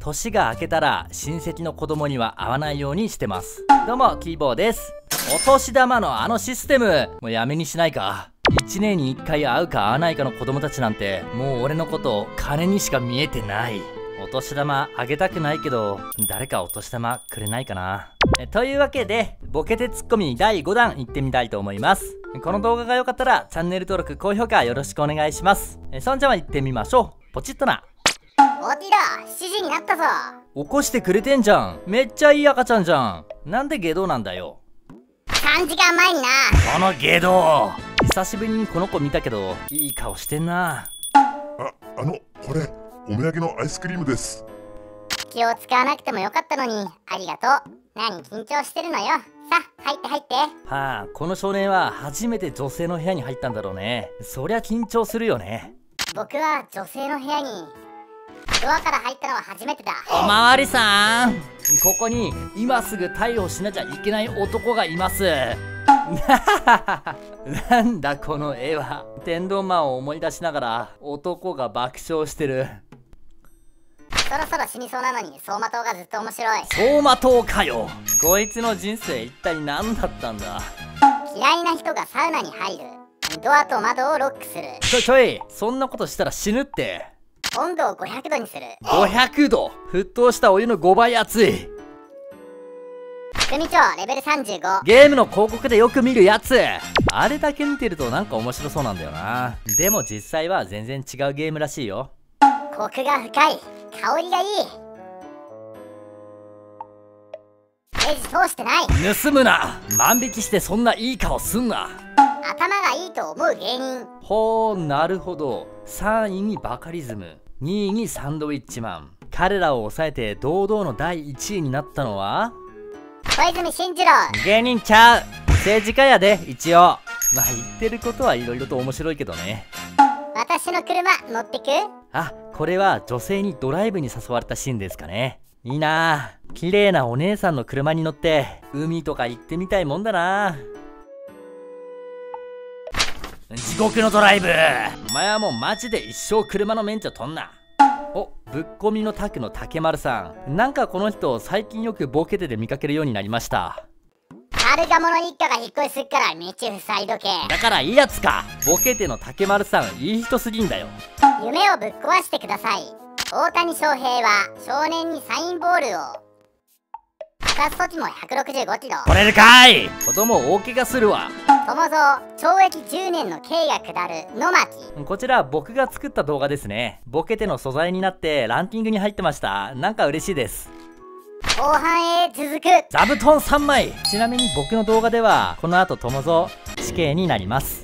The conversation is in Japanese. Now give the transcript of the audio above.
年が明けたら親戚の子供には会わないようにしてます。どうもキーボーです。お年玉のあのシステム。もうやめにしないか。1年に1回会うか会わないかの子供たちなんてもう俺のこと金にしか見えてない。お年玉あげたくないけど誰かお年玉くれないかな。えというわけでボケてツッコミ第5弾いってみたいと思います。この動画が良かったらチャンネル登録高評価よろしくお願いします。えそんじゃは行ってみましょう。ポチッとな。おティラ7時になったぞ。起こしてくれてんじゃん。めっちゃいい赤ちゃんじゃん。なんで下道なんだよ。3時間前にな。この下道。久しぶりにこの子見たけどいい顔してんな。あ、あの、これ、お土産のアイスクリームです。気を使わなくてもよかったのにありがとう。何緊張してるのよ。さ入って入って。はあこの少年は初めて女性の部屋に入ったんだろうね。そりゃ緊張するよね。僕は女性の部屋にドアから入ったのは初めてだ。おまわりさんここに今すぐ逮捕しなきゃいけない男がいます。なんだこの絵は。天丼マンを思い出しながら男が爆笑してる。そろそろ死にそうなのに走馬灯がずっと面白い。走馬灯かよ。こいつの人生一体何だったんだ。嫌いな人がサウナに入る。ドアと窓をロックする。ちょいちょい。そんなことしたら死ぬって温度を500度にする。500度沸騰したお湯の5倍熱い。組長レベル35ゲームの広告でよく見るやつ。あれだけ見てるとなんか面白そうなんだよな。でも実際は全然違うゲームらしいよ。コクが深い。香りがいい。レジ通してない。盗むな。万引きしてそんないい顔すんな。頭がいいと思う芸人。ほうなるほど。3位にバカリズム2位にサンドウィッチマン。彼らを抑えて堂々の第1位になったのは？小泉進次郎。芸人ちゃう。政治家やで一応。まあ言ってることはいろいろと面白いけどね。私の車乗ってく？あこれは女性にドライブに誘われたシーンですかね。いいな。あ綺麗なお姉さんの車に乗って海とか行ってみたいもんだな地獄のドライブ。お前はもうマジで一生車の免許取んな。おぶっこみのタクの竹丸さん。なんかこの人最近よくボケてで見かけるようになりました。カルガモの一家が引っ越しすっから道塞いどけ。だからいいやつか。ボケての竹丸さんいい人すぎんだよ。夢をぶっ壊してください。大谷翔平は少年にサインボールを渡す時も165キロ。取れるかい？子供大怪我するわ。友蔵懲役10年の刑が下る野巻こちら僕が作った動画ですね。ボケての素材になってランキングに入ってました。なんか嬉しいです。後半へ続く。座布団3枚。ちなみに僕の動画ではこの後友蔵死刑になります